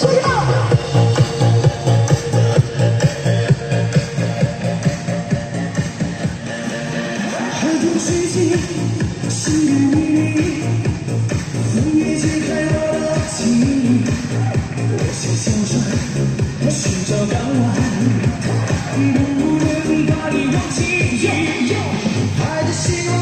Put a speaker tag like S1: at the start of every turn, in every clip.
S1: 海风也开我的我像小船寻找港湾不能把你忘记的希望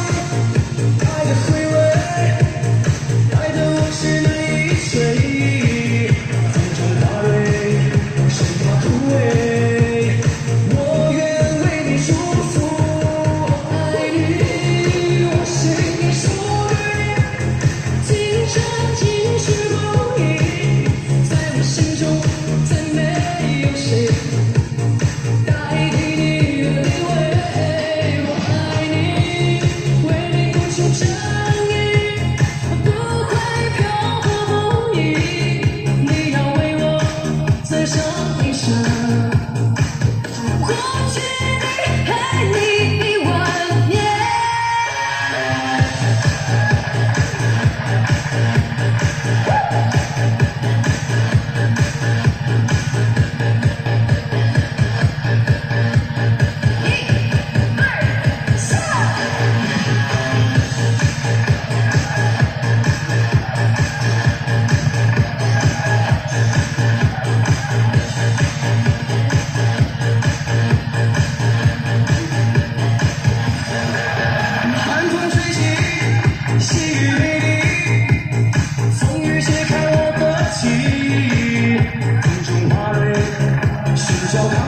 S1: Só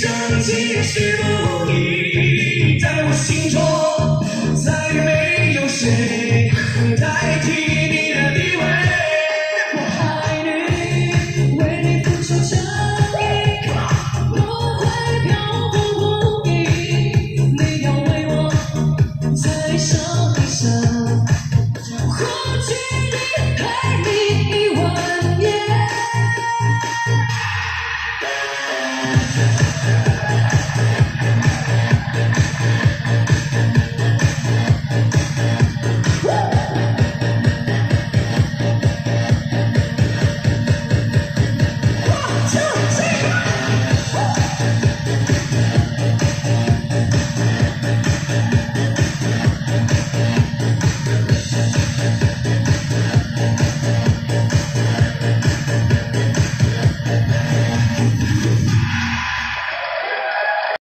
S1: 曾经的时。